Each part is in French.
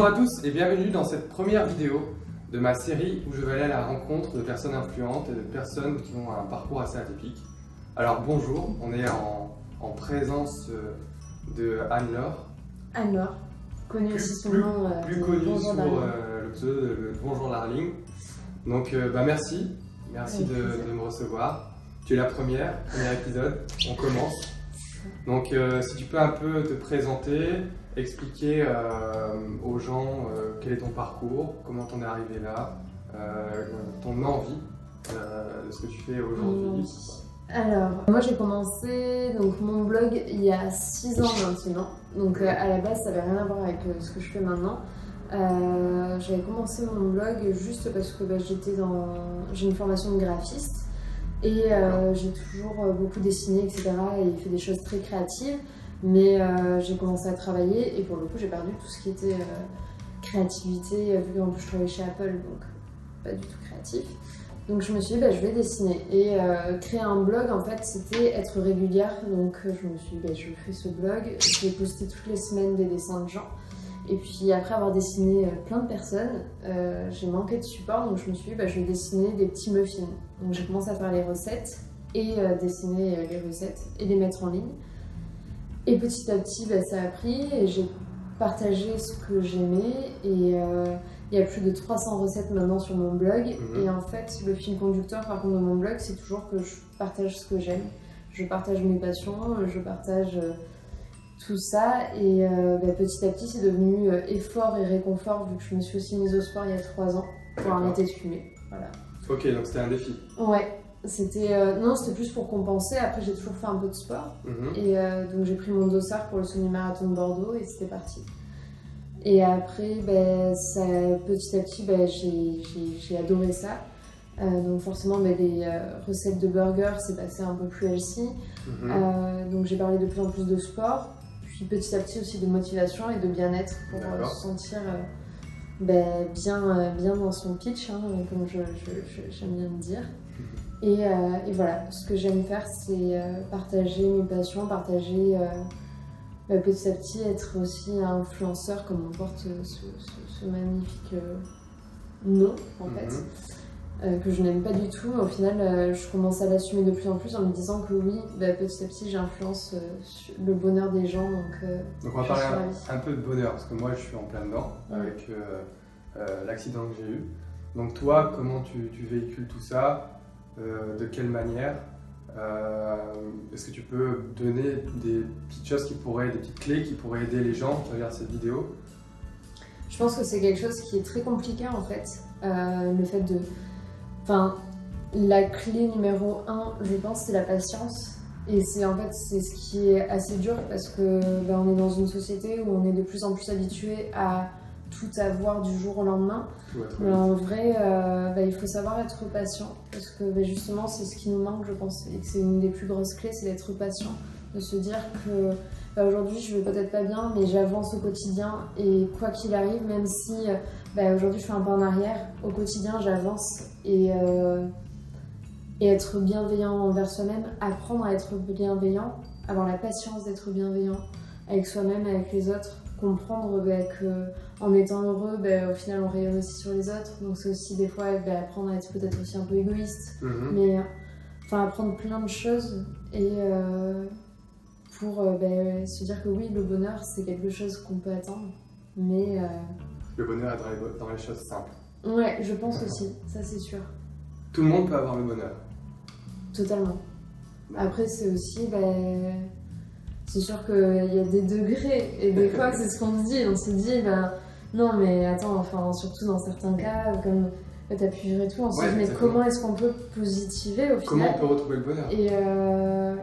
Bonjour à tous et bienvenue dans cette première vidéo de ma série où je vais aller à la rencontre de personnes influentes et de personnes qui ont un parcours assez atypique. Alors bonjour, on est en, en présence euh, de Anne-Laure, Anne-Laure, connue aussi sous le plus, nom euh, plus de connue Darling. euh, le pseudo de le Bonjour Darling. Donc euh, bah, merci, merci de, me recevoir. Tu es la première, premier épisode, on commence. Donc si tu peux un peu te présenter, expliquer euh, aux gens euh, quel est ton parcours, comment t'en es arrivé là, euh, ton envie de ce que tu fais aujourd'hui. envie. Alors, moi j'ai commencé donc mon blog il y a 6 ans maintenant. Donc euh, à la base ça n'avait rien à voir avec euh, ce que je fais maintenant. Euh, J'avais commencé mon blog juste parce que bah, j'étais dans. J'ai une formation de graphiste et j'ai toujours beaucoup dessiné, etc. et fait des choses très créatives. Mais euh, j'ai commencé à travailler et pour le coup j'ai perdu tout ce qui était euh, créativité, euh, vu qu'en plus je travaillais chez Apple donc pas du tout créatif. Donc je me suis dit, bah, je vais dessiner. Et créer un blog, en fait, c'était être régulière. Donc je me suis dit, bah, je fais ce blog. Je vais poster toutes les semaines des dessins de gens. Et puis après avoir dessiné plein de personnes, j'ai manqué de support. Donc je me suis dit, bah, je vais dessiner des petits muffins. Donc j'ai commencé à faire les recettes et dessiner les recettes et les mettre en ligne. Et petit à petit, bah, ça a pris et j'ai partagé ce que j'aimais. Et euh, il y a plus de 300 recettes maintenant sur mon blog. Mhm. Et en fait, le fil conducteur par contre de mon blog, c'est toujours que je partage ce que j'aime. Je partage mes passions, je partage euh, tout ça. Et euh, bah, petit à petit, c'est devenu effort et réconfort vu que je me suis aussi mise au sport il y a 3 ans pour arrêter de fumer. Voilà. Ok, donc c'était un défi. Ouais, c'était euh, non, c'était plus pour compenser. Après, j'ai toujours fait un peu de sport. Mhm. Et euh, donc j'ai pris mon dossard pour le semi-marathon de Bordeaux et c'était parti. Et après, ben, ça, petit à petit, ben, j'ai- adoré ça. Euh, donc forcément, ben, les recettes de burgers, c'est passé un peu plus healthy. Mhm. Donc j'ai parlé de plus en plus de sport. Puis petit à petit aussi de motivation et de bien-être pour se sentir ben, bien, bien dans son pitch, hein, comme je- je- je- j'aime bien le dire. Et, euh, et voilà, ce que j'aime faire, c'est euh, partager mes passions, partager euh, petit à petit, être aussi influenceur, comme on porte ce, ce- ce magnifique euh, nom, en Mhm. fait, que je n'aime pas du tout. Mais au final, je commence à l'assumer de plus en plus en me disant que oui, bah, petit à petit, j'influence le bonheur des gens. Donc, Donc on va parler un, un peu de bonheur, parce que moi je suis en plein dedans Ouais. avec l'accident que j'ai eu. Donc toi, comment tu, tu véhicules tout ça? De quelle manière Euh, Est-ce que tu peux donner des petites choses qui pourraient, des petites clés qui pourraient aider les gens qui regardent cette vidéo? Je pense que c'est quelque chose qui est très compliqué en fait. Euh, le fait de. Enfin, la clé numéro un, je pense, c'est la patience. Et c'est en fait c'est ce qui est assez dur parce que ben, on est dans une société où on est de plus en plus habitué à tout avoir du jour au lendemain. Mais en vrai, euh, ben, il faut savoir être patient parce que ben, justement c'est ce qui nous manque, je pense, et que c'est une des plus grosses clés, c'est d'être patient, de se dire que bah, aujourd'hui je vais peut-être pas bien, mais j'avance au quotidien et quoi qu'il arrive, même si bah, aujourd'hui je fais un pas en arrière, au quotidien j'avance et, euh, et être bienveillant envers soi-même, apprendre à être bienveillant, avoir la patience d'être bienveillant avec soi-même, avec les autres, comprendre bah, que en étant heureux, bah, au final on rayonne aussi sur les autres, donc c'est aussi des fois bah, apprendre à être peut-être aussi un peu égoïste, Mhm. mais enfin apprendre plein de choses et euh, pour euh, se dire que oui le bonheur c'est quelque chose qu'on peut atteindre. Mais euh, Le bonheur est dans les, dans les choses simples. ouais je pense aussi. Ça c'est sûr. Tout le monde peut avoir le bonheur. totalement. Après c'est aussi ben, c'est sûr qu'il y a des degrés et des fois c'est ce qu'on se dit on se dit ben non mais attends enfin surtout dans certains cas comme tu as pu vivre et tout on se Ouais, dit mais exactement. comment est-ce qu'on peut positiver au Comment final on peut retrouver le bonheur? Et euh,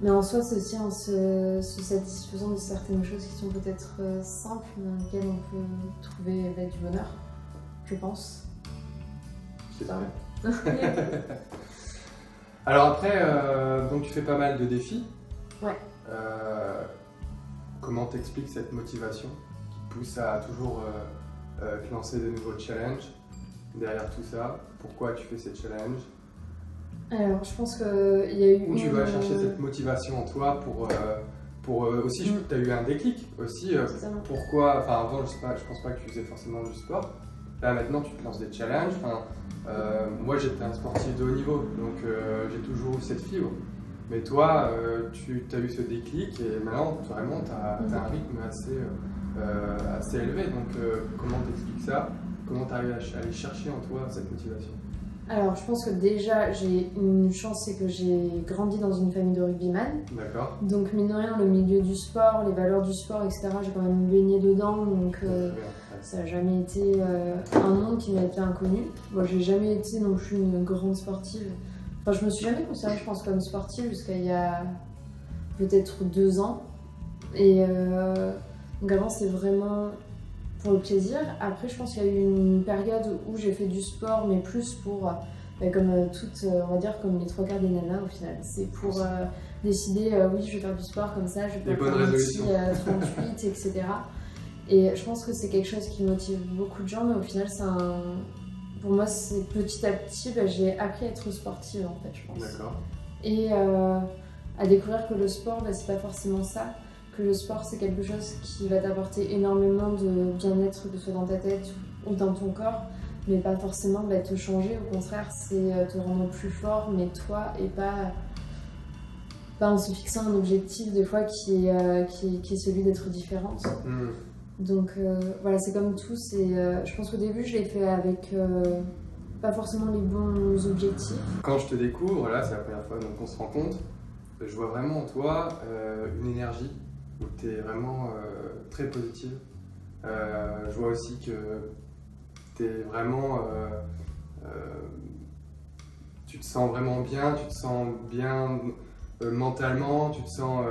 mais en soi, c'est aussi en se, se satisfaisant de certaines choses qui sont peut-être euh, simples, dans lesquelles on peut trouver bah, du bonheur, je pense. C'est vrai. Alors après, euh, donc tu fais pas mal de défis. Ouais. Euh, comment t'expliques cette motivation qui te pousse à toujours euh, euh, te lancer de nouveaux challenges derrière tout ça? Pourquoi tu fais ces challenges? Alors, je pense qu'il y a eu. Où tu vas chercher cette motivation en toi pour, pour aussi, Mm. tu as eu un déclic aussi. pourquoi, enfin avant, je sais pas, je pense pas que tu faisais forcément du sport. Là maintenant, tu te lances des challenges. Enfin, euh, moi, j'étais un sportif de haut niveau, donc euh, j'ai toujours eu cette fibre. Mais toi, euh, tu as eu ce déclic et maintenant, vraiment, tu as, un rythme assez, euh, assez élevé. Donc, euh, comment t'expliques ça? Comment tu arrives à aller chercher en toi cette motivation? Alors, je pense que déjà, j'ai une chance, c'est que j'ai grandi dans une famille de rugbyman. D'accord Donc, mine de rien, le milieu du sport, les valeurs du sport, etc., j'ai quand même baigné dedans. Donc, euh, ça n'a jamais été euh, un monde qui m'a été inconnu. Moi, j'ai jamais été non plus une grande sportive. Enfin, je me suis jamais considérée, je pense, comme sportive jusqu'à il y a peut-être deux ans. Et euh, donc, avant, c'était vraiment pour le plaisir. Après, je pense qu'il y a eu une période où j'ai fait du sport, mais plus pour, euh, bah, comme euh, toutes, euh, on va dire, comme les trois quarts des nanas au final. C'est pour décider, oui, je vais faire du sport comme ça, je vais faire un petit, résolutions. euh, 38, etc. Et je pense que c'est quelque chose qui motive beaucoup de gens, mais au final, c'est un. Pour moi, c'est petit à petit, bah, j'ai appris à être sportive en fait, je pense. D'accord. Et euh, à découvrir que le sport, bah, c'est pas forcément ça. Que le sport, c'est quelque chose qui va t'apporter énormément de bien-être, que ce soit dans ta tête ou dans ton corps, mais pas forcément bah, te changer. Au contraire, c'est euh, te rendre plus fort, mais toi, et pas, pas en se fixant un objectif, des fois, qui est, euh, qui, qui est celui d'être différente. Hmm. Donc euh, voilà, c'est comme tout. Euh, je pense qu'au début, je l'ai fait avec euh, pas forcément les bons objectifs. Quand je te découvre, là c'est la première fois donc on se rencontre, je vois vraiment en toi une énergie où tu es vraiment très positive. Je vois aussi que tu es vraiment. tu te sens vraiment bien, tu te sens bien mentalement, tu te sens.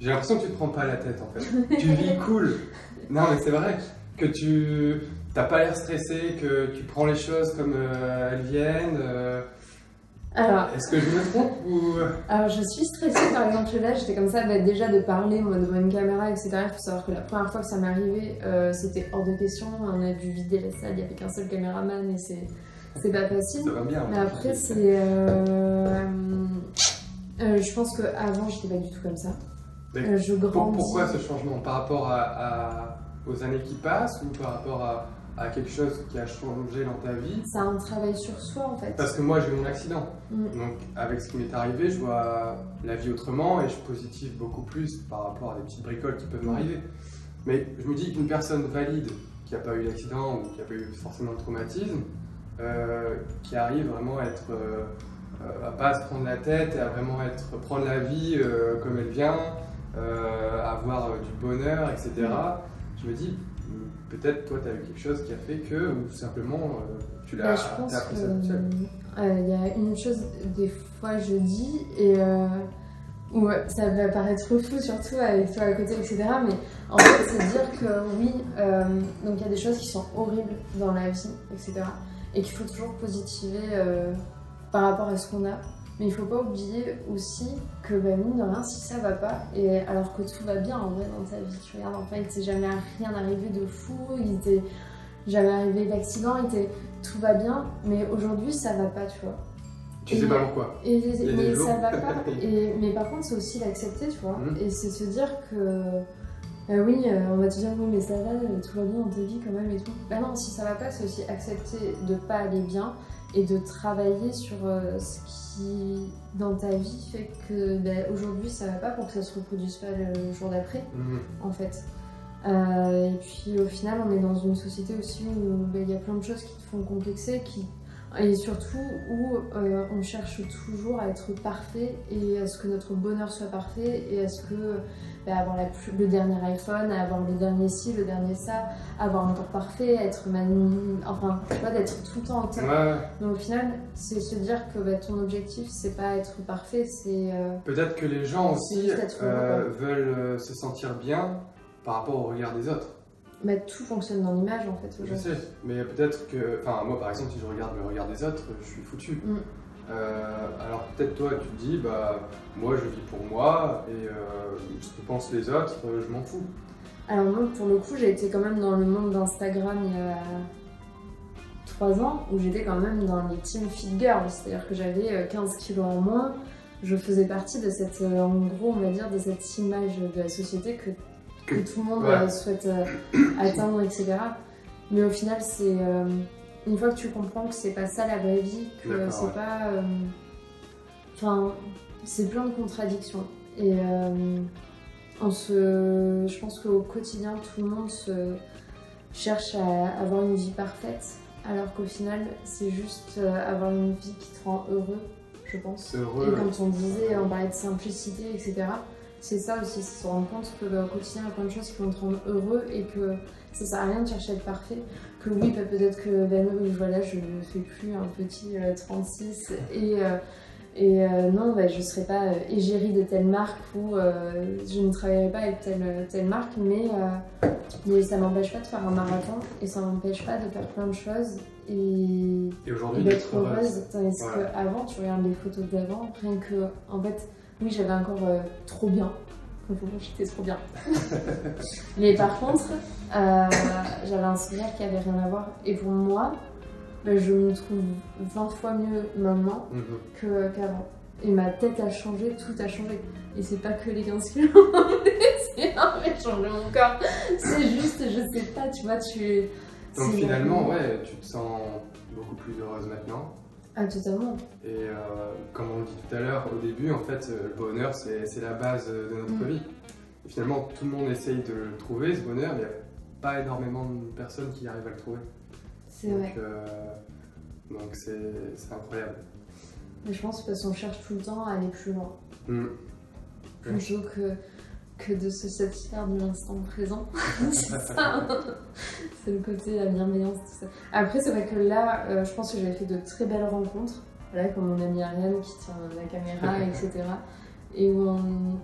J'ai l'impression que tu te prends pas la tête en fait. tu vis cool. Non mais c'est vrai que tu t'as pas l'air stressé, que tu prends les choses comme euh, elles viennent. euh, Alors, Est-ce que je me trompe ou? Alors, je suis stressée par exemple là, j'étais comme ça, bah, déjà de parler moi devant une caméra, etc. Il faut savoir que la première fois que ça m'est arrivé, euh, c'était hors de question. On a dû vider la salle, il n'y avait qu'un seul caméraman et c'est, c'est pas facile. ça va bien Mais après, c'est. je pense qu'avant, j'étais pas du tout comme ça. Mais Euh, je Pour- grandis. pourquoi ce changement Par rapport à, à- aux années qui passent ou par rapport à, à quelque chose qui a changé dans ta vie? C'est un travail sur soi en fait. Parce que moi j'ai eu mon accident. Mm. Donc avec ce qui m'est arrivé, je vois la vie autrement et je positive beaucoup plus par rapport à des petites bricoles qui peuvent m'arriver. Mais je me dis qu'une personne valide qui n'a pas eu d'accident ou qui n'a pas eu forcément de traumatisme, euh, qui arrive vraiment à être euh, à pas se prendre la tête et à vraiment être prendre la vie euh, comme elle vient, avoir euh, du bonheur, etc. Je me dis hmm, peut-être toi tu as eu quelque chose qui a fait que ou tout simplement euh, tu l'as Bah, appris ça toute seule. euh, il y a une chose, des fois je dis, et euh, où euh, ça va paraître fou, surtout avec toi à côté, etc. Mais en fait, c'est dire que oui, euh, donc il y a des choses qui sont horribles dans la vie, etc. Et qu'il faut toujours positiver euh, par rapport à ce qu'on a. Mais il faut pas oublier aussi que, bah, mine de rien, si ça va pas, et alors que tout va bien en vrai dans ta vie, tu regardes, enfin, il t'est jamais rien arrivé de fou, il t'est jamais arrivé d'accident, il t'est tout va bien, mais aujourd'hui ça va pas, tu vois. Tu Et- sais pas pourquoi. Et, des mais ça va pas. Et, mais par contre, c'est aussi l'accepter, tu vois. Mhm. Et c'est se dire que. euh, oui, euh, on va te dire, oui, mais ça va, euh, tout va bien dans ta vie quand même et tout. Bah non, si ça va pas, c'est aussi accepter de pas aller bien et de travailler sur euh, ce qui, dans ta vie, fait que bah, aujourd'hui ça va pas pour que ça se reproduise pas le jour d'après Mhm. en fait. Euh, et puis au final, on est dans une société aussi où ben, il y a plein de choses qui te font complexer, qui... et surtout où euh, on cherche toujours à être parfait et à ce que notre bonheur soit parfait et à ce que ben, avoir la plus- le dernier iPhone, avoir le dernier ci, le dernier ça, avoir un corps parfait, être manu... enfin, tu vois, d'être tout le temps au top. Ouais. Mais au final, c'est se dire que ben, ton objectif, c'est pas être parfait, c'est euh, Peut-être que les gens aussi euh, veulent se sentir bien par rapport au regard des autres. Ben, tout fonctionne dans l'image en fait Je sais, mais peut-être que, enfin moi par exemple, si je regarde le regard des autres, je suis foutu. Mm. Euh, alors peut-être toi tu te dis, bah moi je vis pour moi et euh, ce que pensent les autres, euh, je m'en fous. Alors moi, pour le coup, j'ai été quand même dans le monde d'Instagram il y a 3 ans, où j'étais quand même dans les team fit girl, c'est-à-dire que j'avais euh, 15 kilos en moins, je faisais partie de cette, euh, en gros, on va dire, de cette image de la société que, que tout le monde Ouais. euh, souhaite euh, atteindre, etc. Mais au final, c'est euh, une fois que tu comprends que c'est pas ça la vraie vie, que c'est ouais. pas, enfin, c'est plein de contradictions. Et on se, je pense qu'au quotidien, tout le monde se cherche à avoir une vie parfaite, alors qu'au final, c'est juste avoir une vie qui te rend heureux, je pense. Heureux. Et comme on disait, on parlait de simplicité, etc. C'est ça aussi, c'est se rendre compte que au quotidien, il y a plein de choses qui vont te rendre heureux et que ça sert à rien de chercher à être parfait. Que oui, bah, peut-être que ben, oui, voilà, je ne fais plus un petit euh, 36 et, euh, et euh, non, bah, je ne serai pas euh, égérie de telle marque ou euh, je ne travaillerai pas avec telle, telle marque, mais, euh, mais ça m'empêche pas de faire un marathon et ça m'empêche pas de faire plein de choses et, Et aujourd'hui, d'être heureuse. heureuse. Tandis Ouais. qu'avant, tu regardes les photos d'avant, rien que, en fait, oui, j'avais encore euh, trop bien. J'étais trop bien. Mais par contre, euh, j'avais un sourire qui avait rien à voir. Et pour moi, bah, je me trouve 20 fois mieux maintenant Mhm. que- qu'avant. Et ma tête a changé, tout a changé. Et c'est pas que les 15 kilos, c'est un changé mon corps. C'est juste, je sais pas, tu vois, tu. Donc finalement, ouais, tu te sens beaucoup plus heureuse maintenant. Ah, totalement. Et euh, comme on le dit tout à l'heure, au début, en fait, euh, le bonheur, c'est la base de notre Mm. vie. Et finalement, tout le monde essaye de le trouver, ce bonheur, mais il n'y a pas énormément de personnes qui arrivent à le trouver. C'est vrai. euh, donc c'est incroyable. Mais je pense parce qu'on cherche tout le temps à aller plus loin. Mm. Plutôt que, que de se satisfaire de l'instant présent. c'est ça. c'est le côté la bienveillance, tout ça. Après, c'est vrai que là, euh, je pense que j'avais fait de très belles rencontres. Voilà, comme mon ami Ariane qui tient la caméra, etc. Et où on,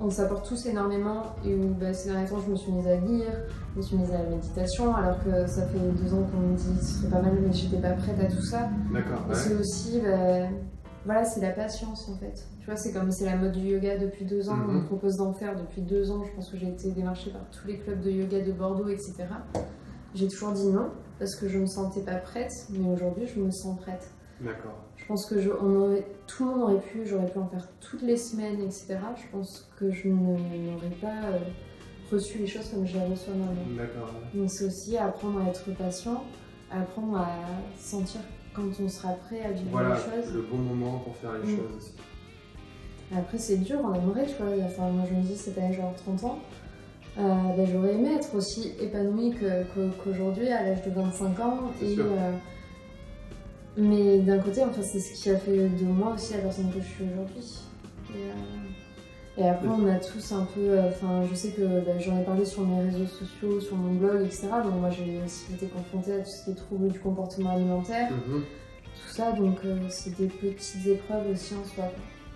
on s'apporte tous énormément. Et où bah, ces derniers temps, je me suis mise à lire, je me suis mise à la méditation, alors que ça fait deux ans qu'on me dit ce serait pas mal, mais j'étais pas prête à tout ça. D'accord, ouais. C'est aussi, bah, voilà, c'est la patience en fait. Tu vois, c'est comme c'est la mode du yoga depuis deux ans, on Mhm. me propose d'en faire depuis deux ans. Je pense que j'ai été démarchée par tous les clubs de yoga de Bordeaux, etc. J'ai toujours dit non parce que je me sentais pas prête, mais aujourd'hui je me sens prête. D'accord. Je pense que je, on aurait, tout le monde aurait pu, j'aurais pu en faire toutes les semaines, etc. Je pense que je ne- n'aurais pas euh, reçu les choses comme je les reçois maintenant. D'accord. ouais. Donc c'est aussi apprendre à être patient, apprendre à sentir quand on sera prêt à vivre Voilà, les choses. le bon moment pour faire les Mm. choses aussi. Après c'est dur, on aimerait, tu vois. Enfin, moi je me dis cette année genre 30 ans, euh, ben, j'aurais aimé être aussi épanouie que- qu'aujourd'hui à l'âge de 25 ans. C'est Et, sûr. euh, mais d'un côté, enfin, c'est ce qui a fait de moi aussi la personne que je suis aujourd'hui. Euh, et après, on a tous un peu. euh, Enfin, je sais que ben, j'en ai parlé sur mes réseaux sociaux, sur mon blog, etc. Donc, moi, j'ai aussi été confrontée à tout ce qui est trouble du comportement alimentaire, Mhm. tout ça. Donc, euh, c'est des petites épreuves aussi en soi.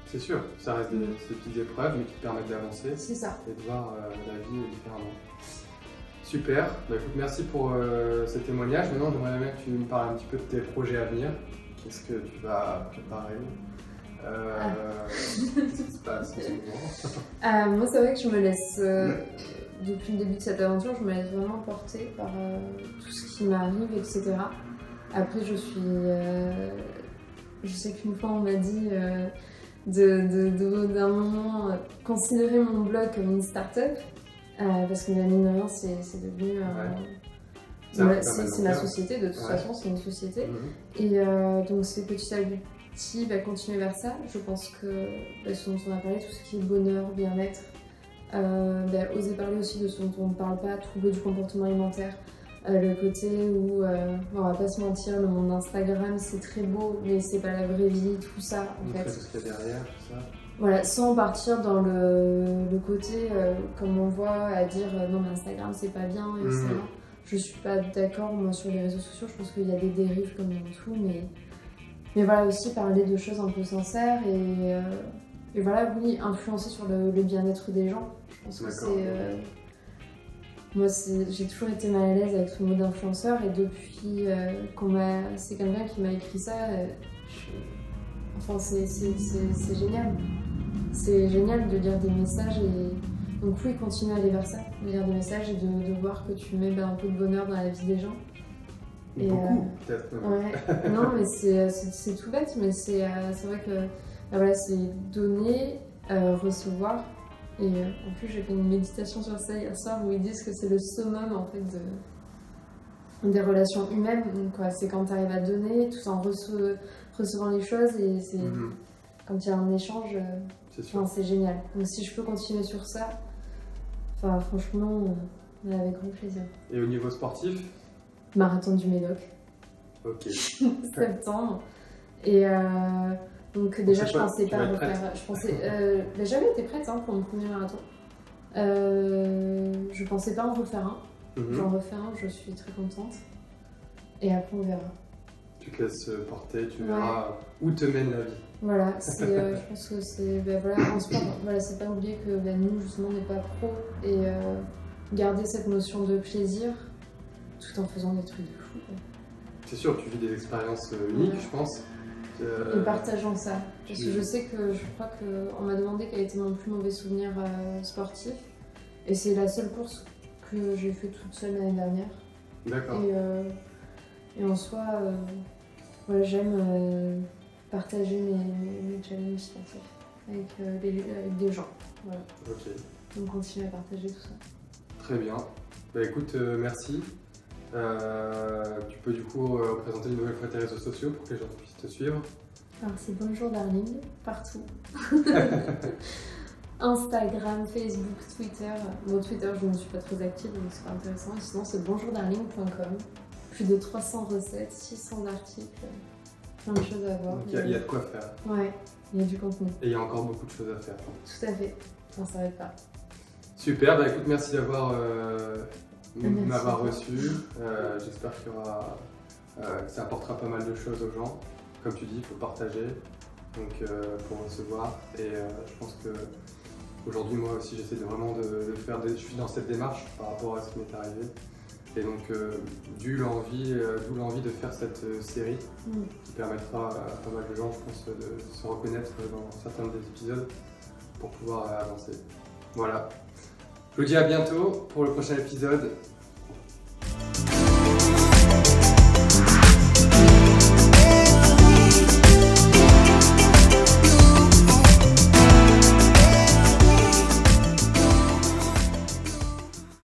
C'est sûr, ça reste des, Mm. petites épreuves, mais qui te permettent d'avancer C'est ça. et de voir euh, la vie différemment. Super, bah, écoute, merci pour euh, ce témoignage. Maintenant, j'aimerais bien que tu me parles un petit peu de tes projets à venir. Qu'est-ce que tu vas préparer euh, Qu'est-ce qui se passe en ce moment Euh, moi, c'est vrai que je me laisse, euh, depuis le début de cette aventure, je me laisse vraiment porter par euh, tout ce qui m'arrive, etc. Après, je suis. euh, je sais qu'une fois, on m'a dit euh, de, de- de- d'un moment euh, considérer mon blog comme une start-up. euh, parce que, mine de rien, c'est, devenu. euh, ouais, c'est, ma société, de toute Ouais. façon, c'est une société. Mhm. Et euh, donc c'est petit à petit bah, continuer vers ça. Je pense que bah, ce dont on a parlé, tout ce qui est bonheur, bien-être, euh, bah, oser parler aussi de ce dont on ne parle pas, trouble du comportement alimentaire. Euh, le côté où, euh, on va pas se mentir, le monde Instagram c'est très beau, mais c'est pas la vraie vie, tout ça en fait. tout ce qu'il y a derrière, tout ça. Voilà, sans partir dans le, le côté, euh, comme on voit, à dire non mais Instagram c'est pas bien, etc. Mhm. Je suis pas d'accord, moi sur les réseaux sociaux, je pense qu'il y a des dérives comme dans tout, mais, mais voilà aussi parler de choses un peu sincères et, euh, et voilà, oui, influencer sur le, le bien-être des gens. Je pense que c'est. euh, moi, j'ai toujours été mal à l'aise avec ce mot d'influenceur et depuis euh, qu'on m'a. C'est quelqu'un qui m'a écrit ça, euh, je- enfin, c'est- génial. C'est génial de lire des messages et donc oui, continue à aller vers ça, de lire des messages et de, de voir que tu mets ben, un peu de bonheur dans la vie des gens. Et, Beaucoup, euh, peut-être. Ouais, non mais c'est c'est- tout bête, mais c'est euh, vrai que Ah, voilà, c'est donner, euh, recevoir. Et euh, en plus, j'ai fait une méditation sur ça hier soir où ils disent que c'est le summum en fait de, des relations humaines. C'est quand tu arrives à donner tout en rece- recevant les choses et c'est Mhm. quand il y a un échange, euh, C'est enfin, génial. Donc, si je peux continuer sur ça, enfin, franchement, euh, avec grand plaisir. Et au niveau sportif Marathon du Médoc. Ok. septembre. Et euh, donc déjà, je pensais pas être refaire. Je pensais, euh, ben, j'avais été prête hein, pour mon premier marathon. Euh, je pensais pas en refaire un. Mhm. J'en refais un, je suis très contente. Et après, on verra. Tu te laisses porter, tu Ouais. verras où te mène la vie. Voilà, euh, je pense que c'est. Ben, voilà, en sport, voilà, c'est pas oublier que ben, nous, justement, on n'est pas pro. Et euh, garder cette notion de plaisir tout en faisant des trucs de fou. C'est sûr, tu vis des expériences euh, uniques, Ouais. je pense. Et Euh, partageant ça. Parce que je sais que je crois qu'on m'a demandé quel était mon plus mauvais souvenir euh, sportif. Et c'est la seule course que j'ai fait toute seule l'année dernière. D'accord. Et, euh, et en soi, voilà, j'aime partager mes, challenges sportifs avec, les- avec des gens. Voilà. Ok. Donc continuer à partager tout ça. Très bien. Bah écoute, merci. Euh, tu peux du coup euh, présenter une nouvelle fois tes réseaux sociaux pour que les gens puissent te suivre. Alors c'est Bonjour Darling, partout. Instagram, Facebook, Twitter. Bon, Twitter, je ne suis pas très active, donc c'est pas intéressant. Et sinon, c'est bonjourdarling.com. Plus de 300 recettes, 600 articles, plein de choses à voir. Donc il y, a- il y a de quoi faire. Ouais, il y a du contenu. Et il y a encore beaucoup de choses à faire. Tout à fait. On s'arrête pas. Super, bah écoute, merci d'avoir euh, Merci. m'avoir reçu. Euh, J'espère qu'il y aura, euh, que ça apportera pas mal de choses aux gens. Comme tu dis, il faut partager donc, euh, pour recevoir. Et je pense que aujourd'hui, moi aussi, j'essaie de vraiment de, de faire. Des, je suis dans cette démarche par rapport à ce qui m'est arrivé. Et donc, d'où l'envie, de faire cette série qui permettra à pas mal de gens, je pense, de se reconnaître dans certains des épisodes pour pouvoir avancer. Voilà. Je vous dis à bientôt pour le prochain épisode.